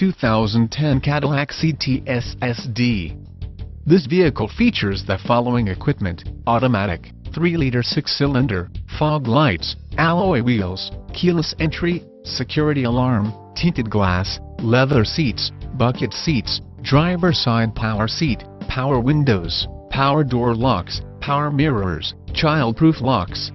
2010 Cadillac CTS SD. This vehicle features the following equipment, automatic, 3-liter 6-cylinder, fog lights, alloy wheels, keyless entry, security alarm, tinted glass, leather seats, bucket seats, driver side power seat, power windows, power door locks, power mirrors, childproof locks,